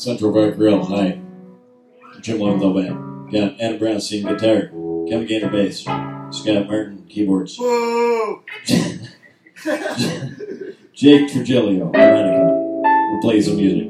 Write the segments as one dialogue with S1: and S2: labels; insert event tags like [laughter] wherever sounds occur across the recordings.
S1: Central Park Grill tonight. Jim Levinthal Band. Got Adam Bronstein guitar, Kevin Gaynor bass, Scott Martin keyboards, [laughs] Jake Trigilio harmonica, who plays the music.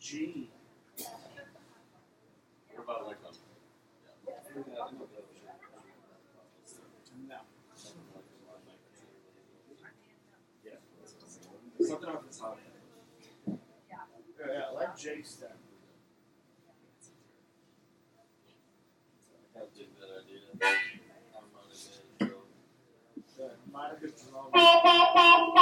S2: G.
S1: What about like um,
S2: No.
S3: Thank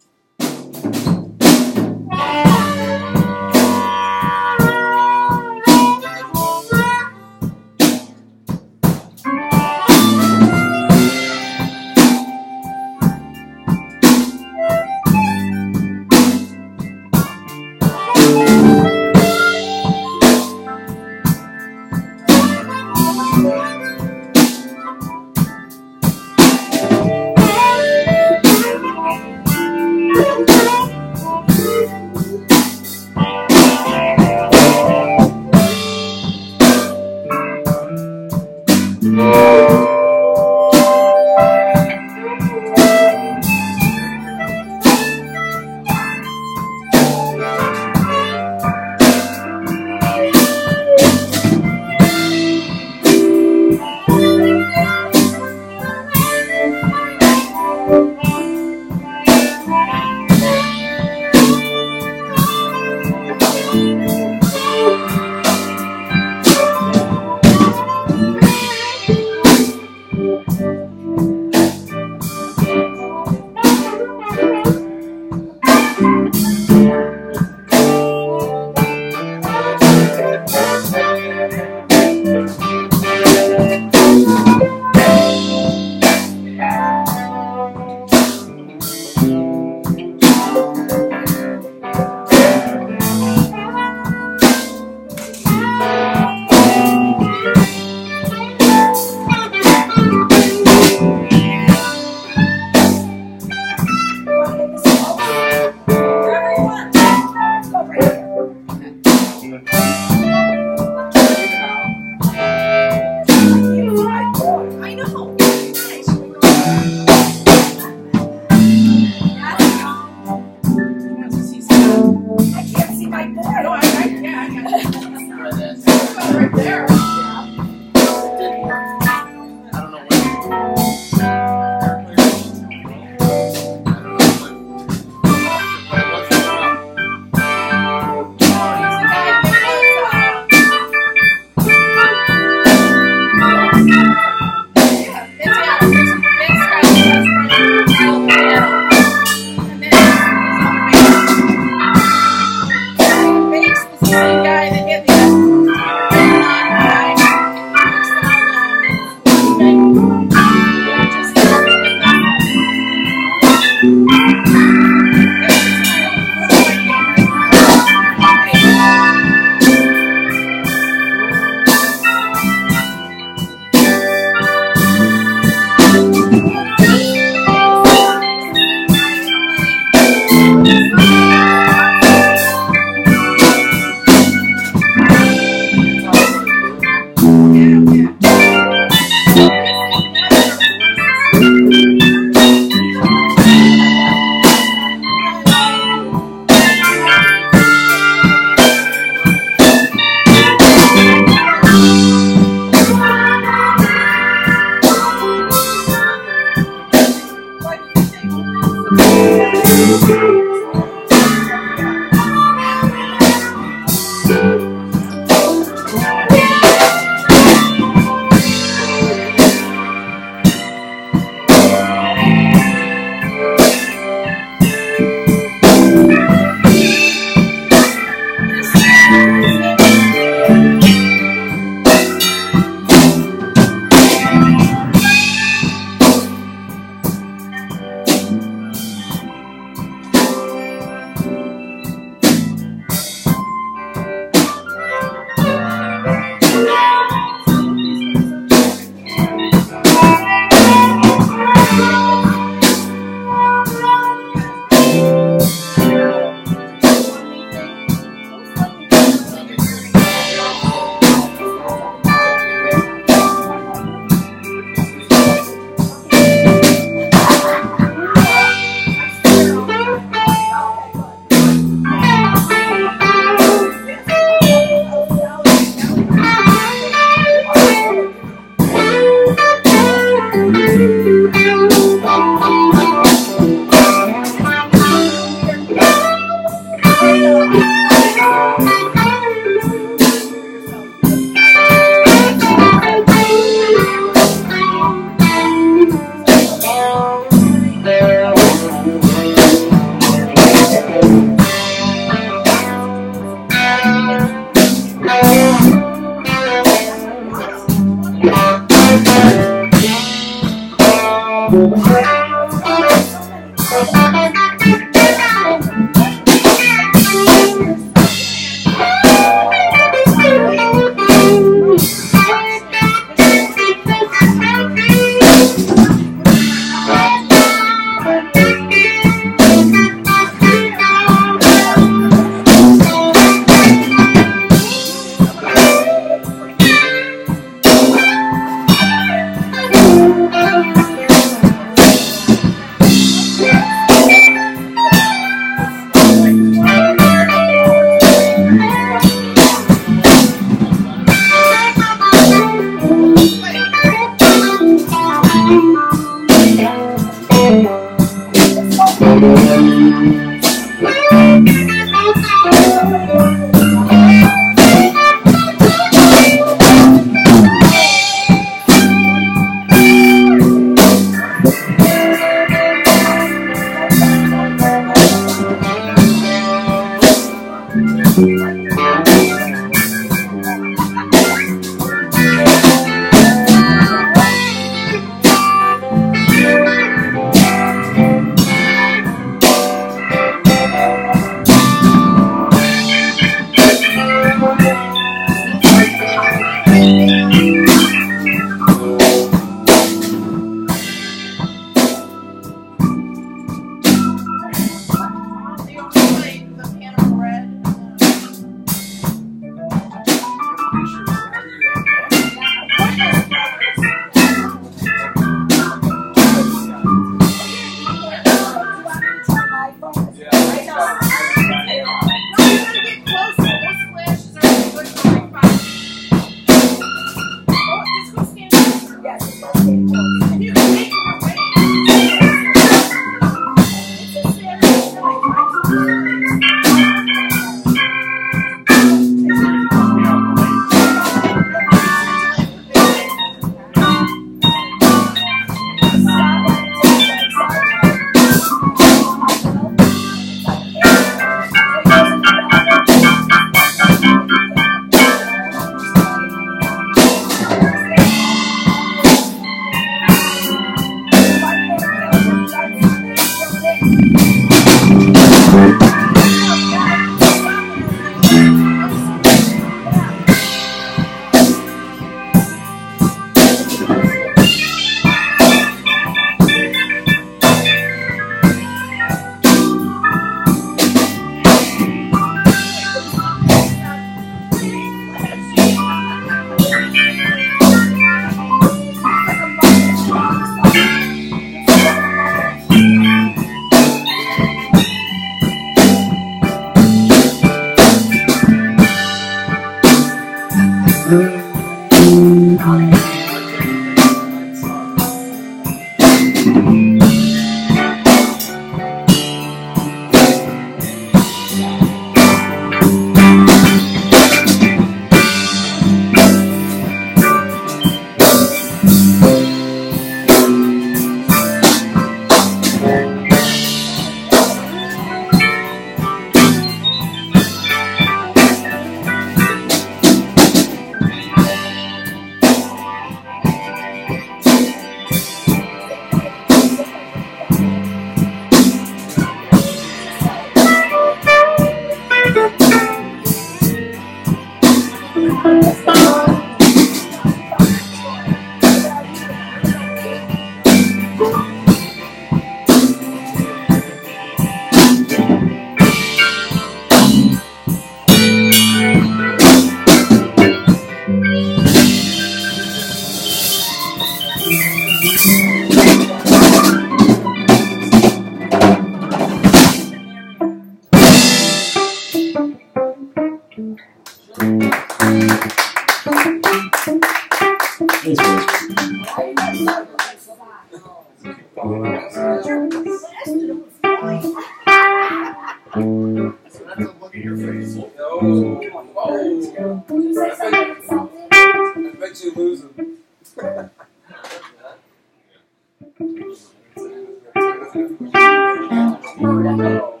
S4: You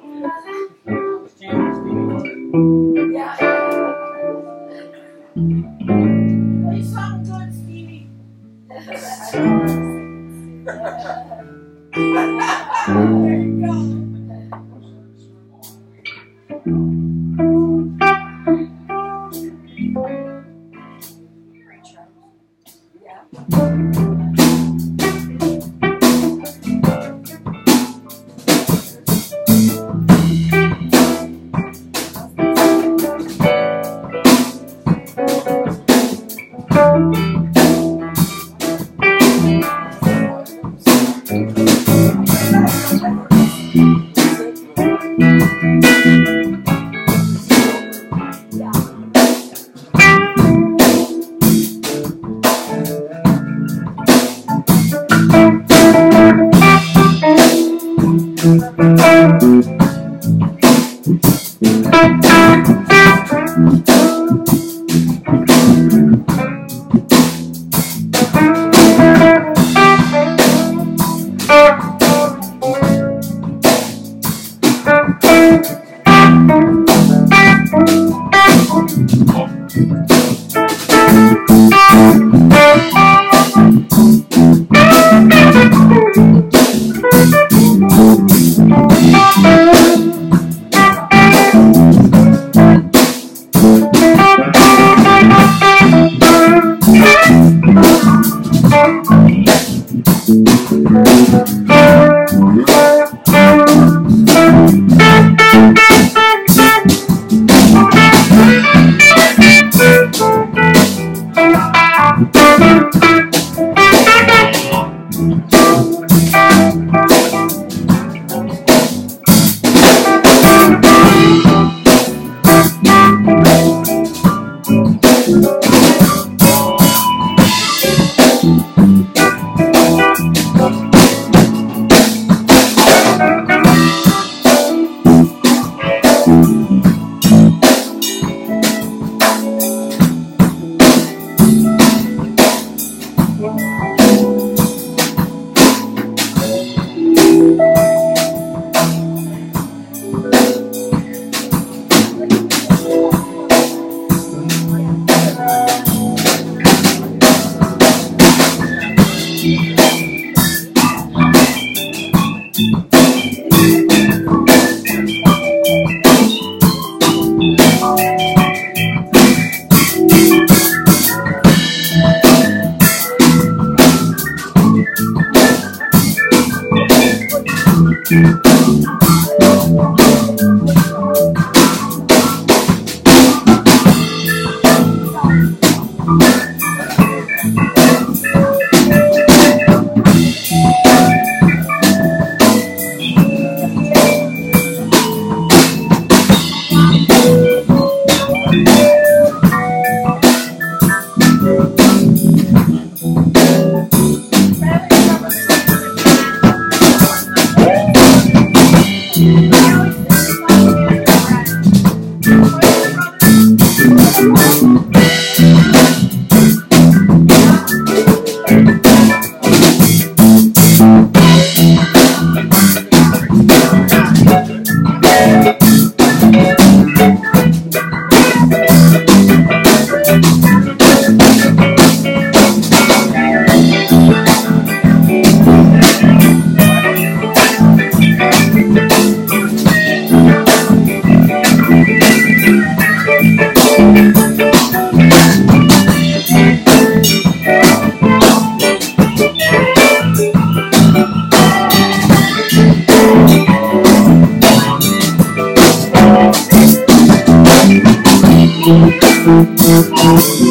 S5: Thank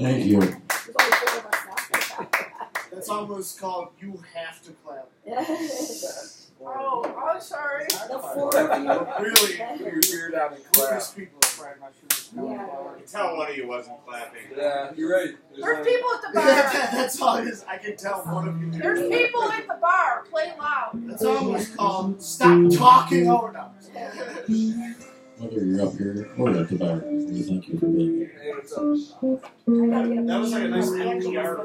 S4: Thank you. There's only four of us
S2: That's almost called you have to clap. [laughs]
S4: now.
S5: Oh, I'm sorry.
S4: the four of you.
S2: Really,
S6: Put your beard down and clap.
S2: Lucas people are fried mushrooms.
S4: Yeah.
S7: You can tell one of you wasn't clapping.
S6: Yeah, you're right. There's
S5: There's people at the
S2: Yeah, [laughs]
S5: bar.
S2: that's all it is. I can tell one of you.
S5: There's people at the bar. Play loud.
S2: That's almost called stop talking oh, over now. [laughs]
S1: whether you're up here or at the bar. We thank you for being here.
S6: Hey, what's up?
S2: That was like a nice NPR. Uh,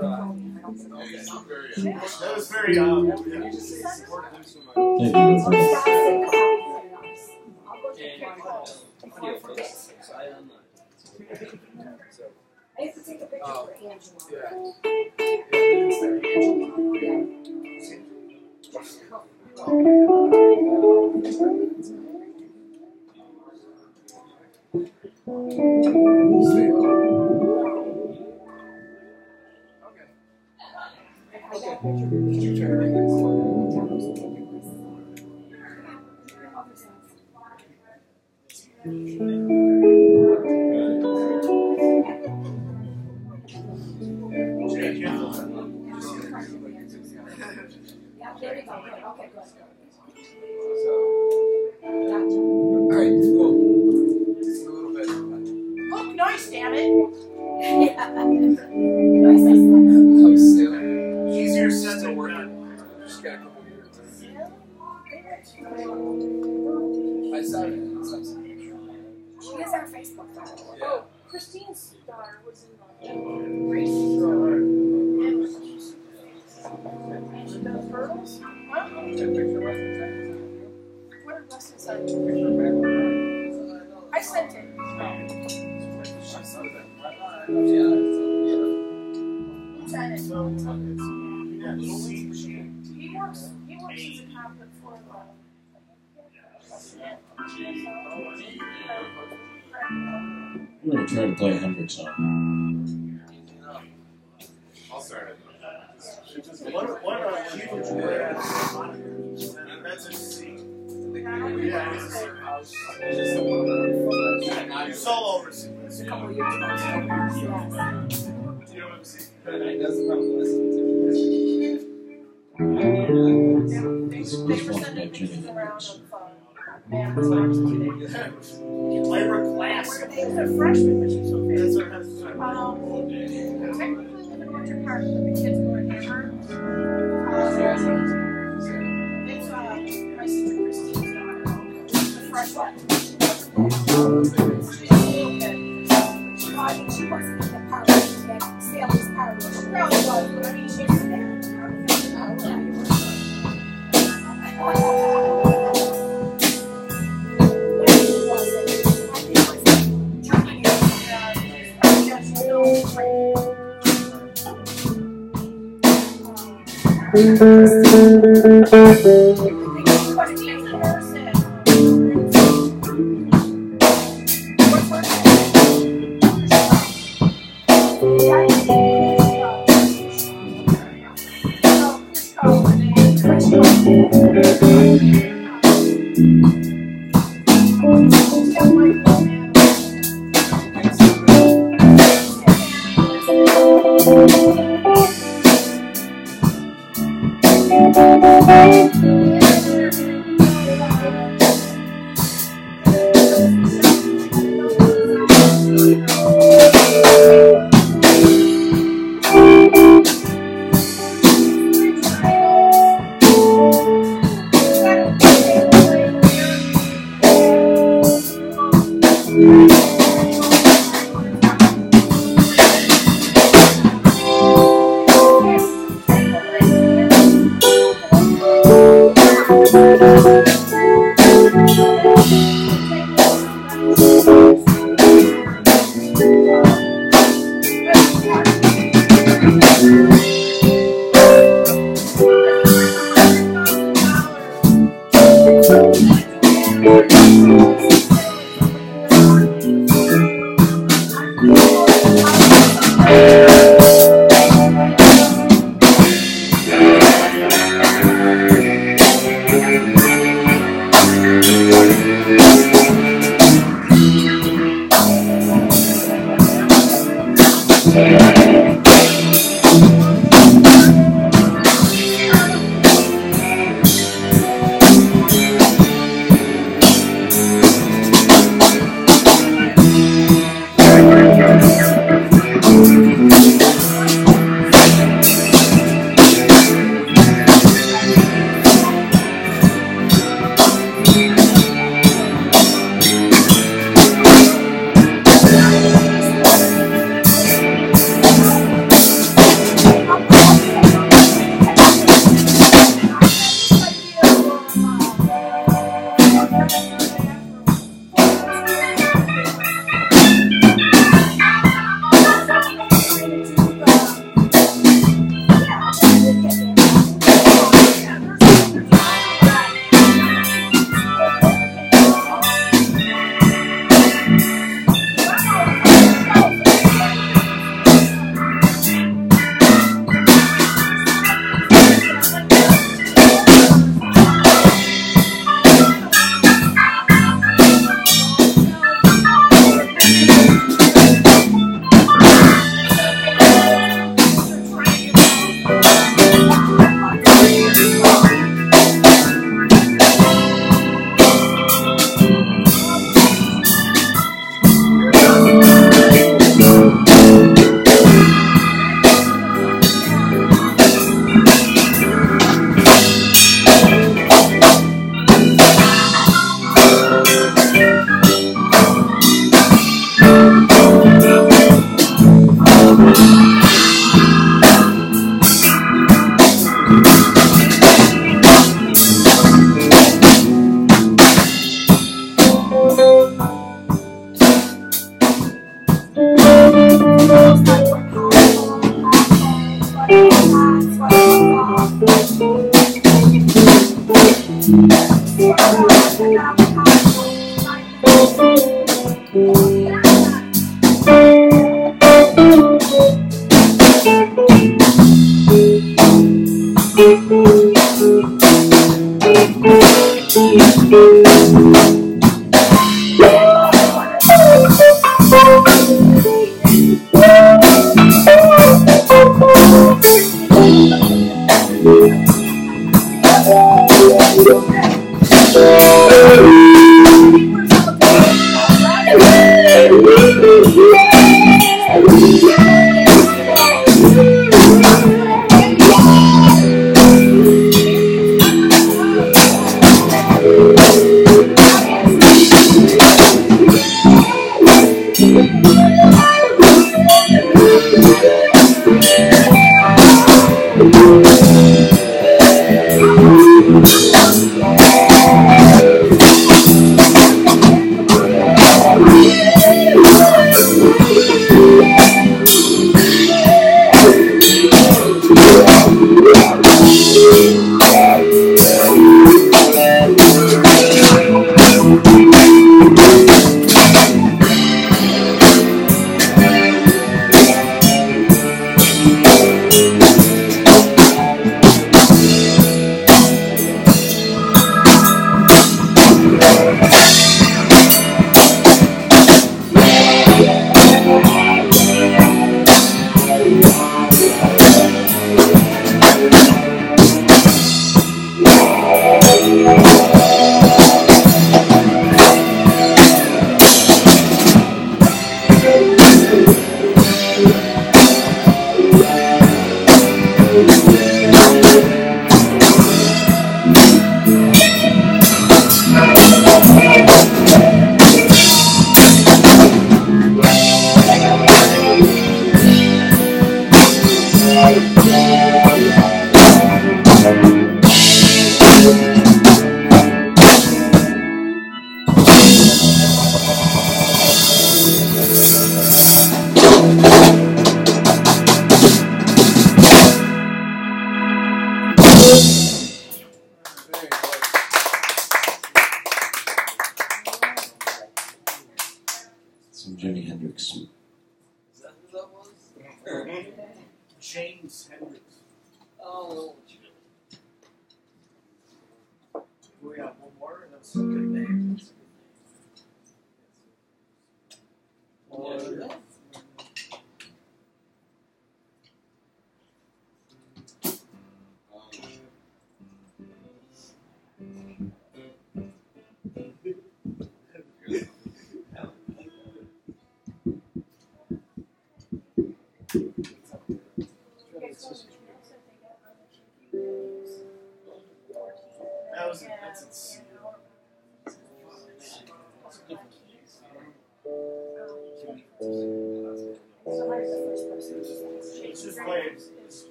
S2: that was very, um,
S1: Thank you.
S4: I have to take a picture
S6: Oh.
S4: for Angela.
S6: Yeah.
S4: I got a picture. Yeah, Gotcha.
S6: Alright, cool. Still.
S2: easier said
S6: Still
S2: than
S6: working. Just got a couple years. I saw it. I saw it.
S4: She is our Facebook.
S6: Yeah.
S5: Oh, Christine's daughter was in the race. And she does hurdles. Huh?
S6: Take a picture of it.
S5: What did Rusty say?
S6: Picture of it.
S5: I sent it.
S6: I. Yeah.
S5: Lieutenant.
S2: So, yeah, she, she,
S5: He works, he works as a cop for
S1: We're going to try to play a Hendrix song.
S7: I'll start it.
S2: what, what a huge brand. That's a C. Yeah, it's a solo receipt.
S4: A couple years ago. Yes.
S2: You don't have a C.
S5: They
S1: This,
S5: they
S1: this
S5: were
S1: one
S5: sending
S1: by Jimmy
S5: pictures around
S1: Hendrix.
S5: of, bands today.
S2: Lyra Glass.
S5: Where they was a freshman, so
S2: That's
S5: famous.
S2: her.
S5: Um, technically live in Orchard Park, but the kids were in Hammer. It's, uh, my sister Christine's daughter, she's freshman. She's a little bit.
S4: She wasn't in the party, that Sally's party.
S5: She probably was, but I mean, she was there. Yeah, she's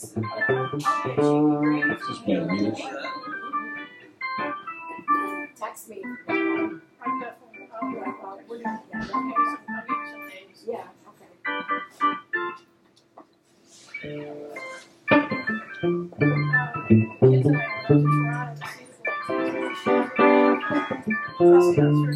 S5: Just
S1: playing meters.
S4: Text me. Yeah, okay.
S8: Um,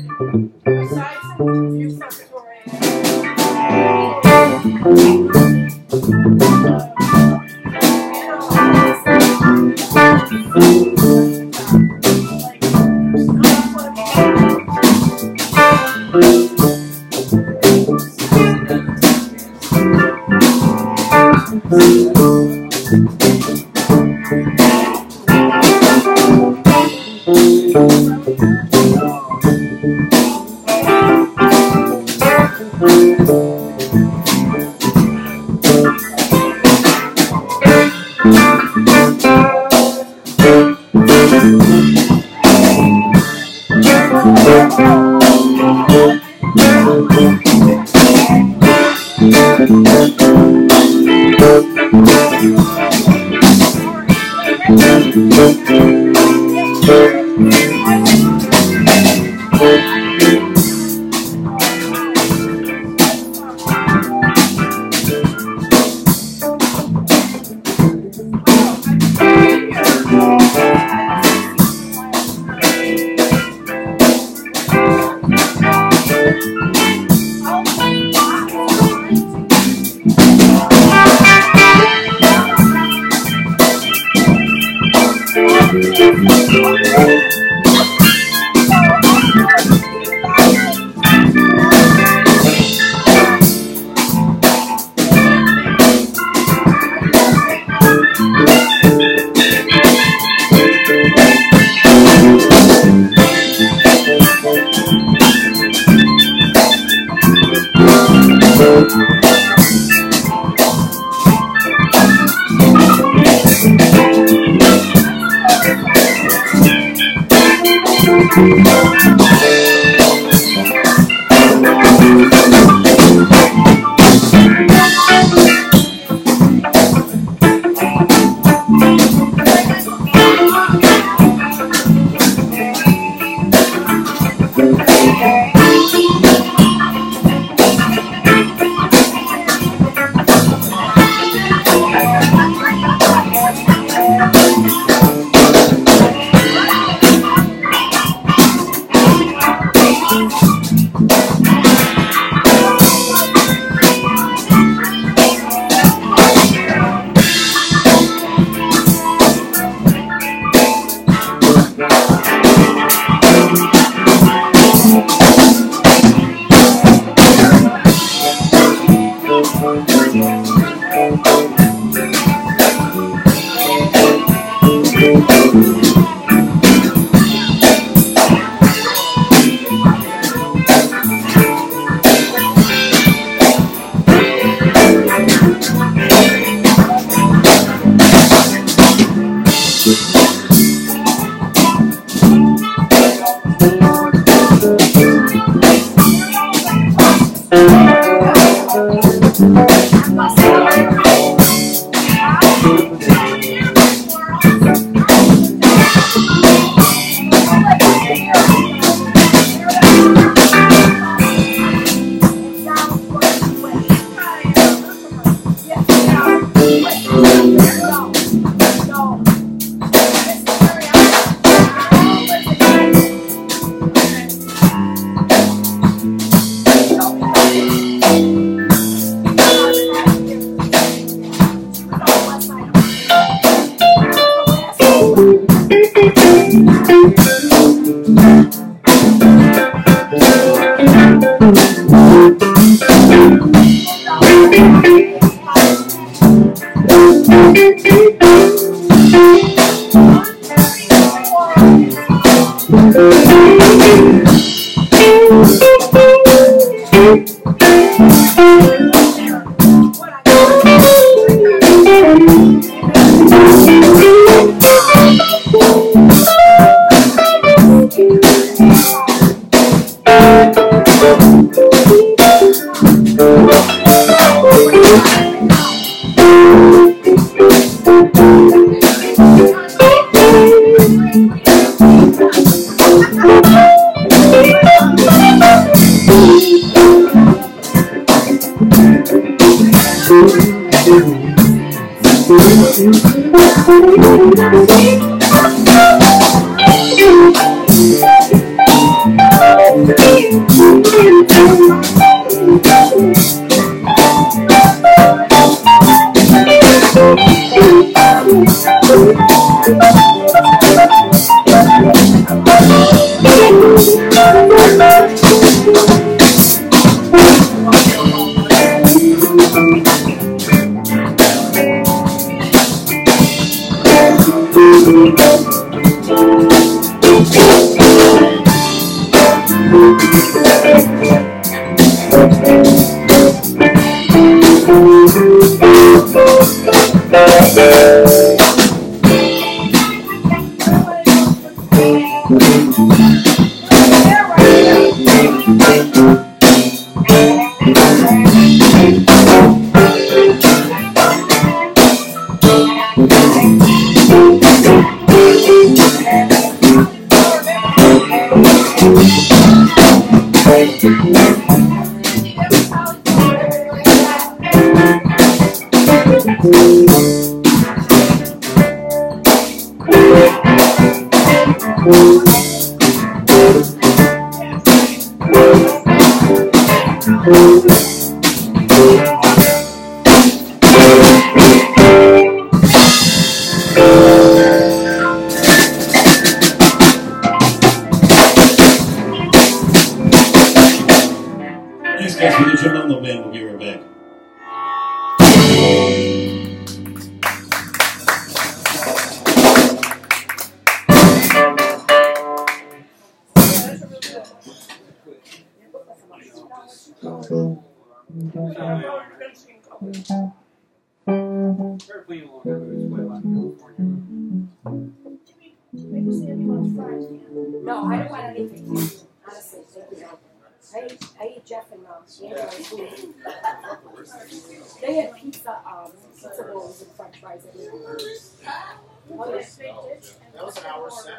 S2: That was an hour set,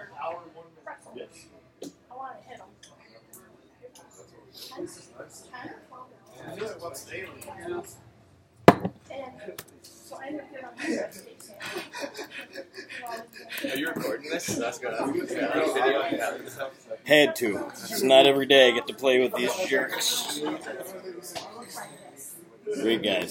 S2: one.
S5: I wanna hit them.
S2: Was daily.
S5: And so I on
S7: this?
S1: Had to. It's not every day I get to play with these jerks. Great guys.